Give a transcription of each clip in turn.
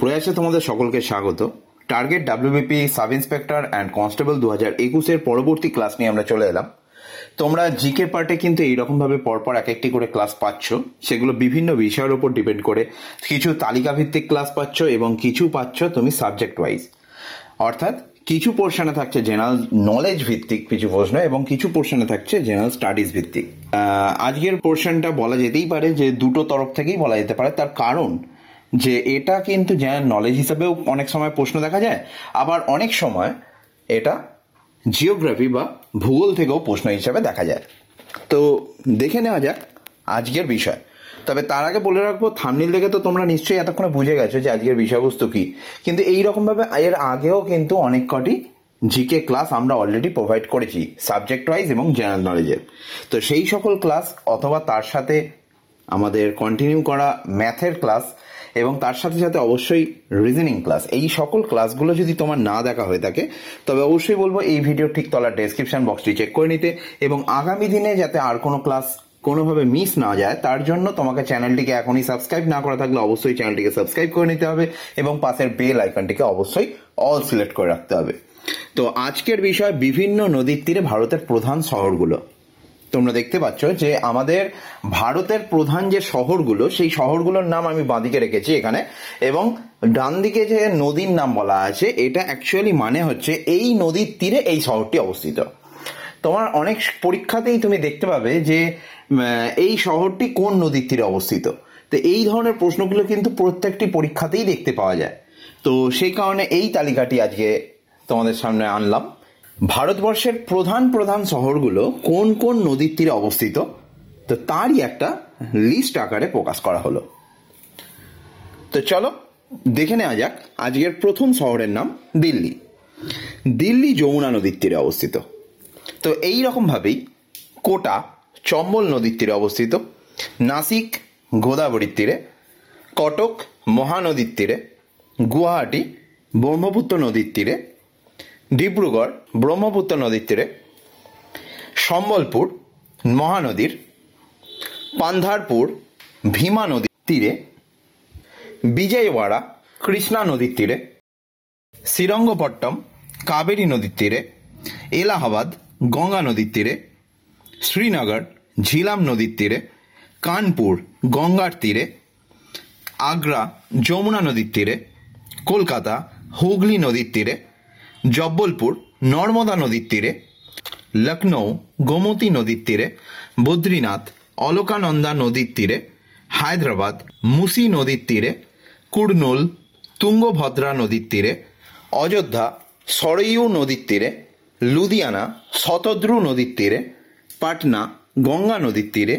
প্রয়াসে তোমাদের সকলকে স্বাগত। Target WBP sub inspector and constable দু হাজার একুশের পরবর্তী ক্লাস নিয়ে আমরা চলে এলাম। তোমরা জিকে পার্টে কিন্তু এইরকমভাবে পরপর এক একটি করে ক্লাস পাচ্ছ। সেগুলো বিভিন্ন বিষয়ের উপর ডিপেন্ড করে। কিছু তালিকা ভিত্তিক ক্লাস পাচ্ছ এবং কিছু পাচ্ছ তুমি সাবজেক্ট ওয়াইজ অর্থাৎ কিছু পোর্শনে থাকছে জেনারেল নলেজ ভিত্তিক কিছু প্রশ্ন এবং কিছু পোর্শনে থাকছে জেনারেল স্টাডিজ ভিত্তিক। আজকের পোর্শনটা বলা যেতেই পারে যে দুটো তরফ থেকেই বলা যেতে পারে। তার কারণ যে এটা কিন্তু জেনারেল নলেজ হিসাবেও অনেক সময় প্রশ্ন দেখা যায়। আবার অনেক সময় এটা জিওগ্রাফি বা ভূগোল থেকেও প্রশ্ন হিসাবে দেখা যায়। তো দেখে নেওয়া যাক আজকের বিষয়। তবে তার আগে বলে রাখব থামনিল দেখে তো তোমরা নিশ্চয়ই এতক্ষণে বুঝে গেছো যে আজকের বিষয়বস্তু কি। কিন্তু এই রকমভাবে এর আগেও কিন্তু অনেক কটি জিকে ক্লাস আমরা অলরেডি প্রোভাইড করেছি সাবজেক্ট ওয়াইজ এবং জেনারেল নলেজের তো সেই সকল ক্লাস অথবা তার সাথে আমাদের কন্টিনিউ করা ম্যাথের ক্লাস এবং তার সাথে সাথে অবশ্যই রিজনিং ক্লাস এই সকল ক্লাসগুলো যদি তোমার না দেখা হয়ে থাকে, তবে অবশ্যই বলব এই ভিডিও ঠিক তলার ডেসক্রিপশন বক্সটি চেক করে নিতে এবং আগামী দিনে যাতে আর কোনো ক্লাস কোনোভাবে মিস না যায়, তার জন্য তোমাকে চ্যানেলটিকে এখনই সাবস্ক্রাইব না করা থাকলে অবশ্যই চ্যানেলটিকে সাবস্ক্রাইব করে নিতে হবে এবং পাশের বেল আইকনটিকে অবশ্যই অল সিলেক্ট করে রাখতে হবে। তো আজকের বিষয় বিভিন্ন নদীর তীরে ভারতের প্রধান শহরগুলো। তোমরা দেখতে পাচ্ছ যে আমাদের ভারতের প্রধান যে শহরগুলো, সেই শহরগুলোর নাম আমি বাঁদিকে রেখেছি এখানে। এবং ডান দিকে যে নদীর নাম বলা আছে, এটা অ্যাকচুয়ালি মানে হচ্ছে এই নদীর তীরে এই শহরটি অবস্থিত। তোমার অনেক পরীক্ষাতেই তুমি দেখতে পাবে যে এই শহরটি কোন নদীর তীরে অবস্থিত। তো এই ধরনের প্রশ্নগুলো কিন্তু প্রত্যেকটি পরীক্ষাতেই দেখতে পাওয়া যায়। তো সেই কারণে এই তালিকাটি আজকে তোমাদের সামনে আনলাম। ভারতবর্ষের প্রধান প্রধান শহরগুলো কোন কোন নদীর তীরে অবস্থিত? তো তারই একটা লিস্ট আকারে প্রকাশ করা হলো। তো চলো, দেখে নেওয়া যাক আজকের প্রথম শহরের নাম দিল্লি। দিল্লি যমুনা নদীর তীরে অবস্থিত। তো এই রকমভাবেই কোটা চম্বল নদীর তীরে অবস্থিত, নাসিক গোদাবরীর তীরে, কটক মহানদীর তীরে, গুয়াহাটি ব্রহ্মপুত্র নদীর তীরে ডিব্রুগড়, ব্রহ্মপুত্র নদীর তীরে, সম্বলপুর, মহানদীর, পান্ধারপুর, ভীমা নদীর তীরে, বিজয়ওয়াড়া, কৃষ্ণা নদীর তীরে, শ্রীরঙ্গপট্টম, কাবেরী নদীর তীরে, এলাহাবাদ, গঙ্গা নদীর তীরে, শ্রীনগর, ঝিলাম নদীর তীরে, কানপুর, গঙ্গার তীরে, আগ্রা, যমুনা নদীর তীরে, কলকাতা, হুগলি নদীর তীরে জব্বলপুর, নর্মদা নদীর তীরে লখনৌ গোমতী নদীর তীরে, বদ্রীনাথ, অলকানন্দা নদীর তীরে, হায়দ্রাবাদ, মুসি নদীর তীরে কুর্নুল তুঙ্গভদ্রা নদীর তীরে, অযোধ্যা সরয়ু নদীর তীরে, লুধিয়ানা, শতদ্রু নদীর তীরে, পাটনা, গঙ্গা নদীর তীরে,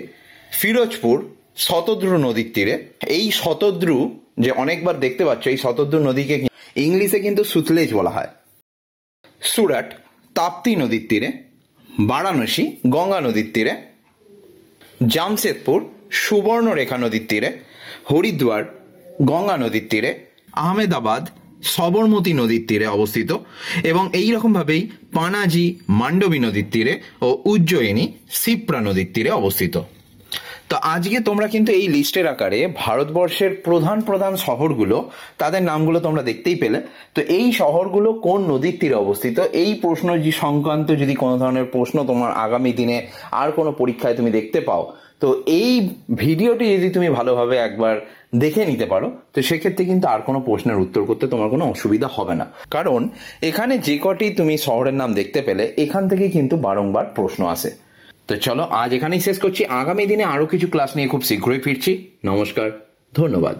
ফিরোজপুর, শতদ্রু নদীর তীরে। এই শতদ্রু যে অনেকবার দেখতে পাচ্ছ, এই শতদ্রু নদীকে ইংলিশে কিন্তু সুতলেজ বলা হয়। সুরাট, তাপ্তি নদীর তীরে, বারাণসী, গঙ্গা নদীর তীরে, জামশেদপুর, সুবর্ণরেখা নদীর তীরে, হরিদ্বার, গঙ্গা নদীর তীরে, আহমেদাবাদ, সবরমতী নদীর তীরে অবস্থিত এবং এই রকমভাবেই পানাজি, মান্ডবী নদীর তীরে ও উজ্জয়িনী সিপ্রা নদীর তীরে অবস্থিত। তো আজকে তোমরা কিন্তু এই লিস্টের আকারে ভারতবর্ষের প্রধান প্রধান শহরগুলো, তাদের নামগুলো তোমরা দেখতেই পেলে। তো এই শহরগুলো কোন নদীর তীরে অবস্থিত? এই প্রশ্ন যে সংক্রান্ত যদি কোনো ধরনের প্রশ্ন তোমার আগামী দিনে আর কোনো পরীক্ষায় তুমি দেখতে পাও, তো এই ভিডিওটি যদি তুমি ভালোভাবে একবার দেখে নিতে পারো, তো সেক্ষেত্রে কিন্তু আর কোনো প্রশ্নের উত্তর করতে তোমার কোনো অসুবিধা হবে না। কারণ এখানে যে কটি তুমি শহরের নাম দেখতে পেলে, এখান থেকে কিন্তু বারংবার প্রশ্ন আসে। তো চলো, আজ এখানেই শেষ করছি। আগামী দিনে আরও কিছু ক্লাস নিয়ে খুব শীঘ্রই ফিরছি। নমস্কার, ধন্যবাদ।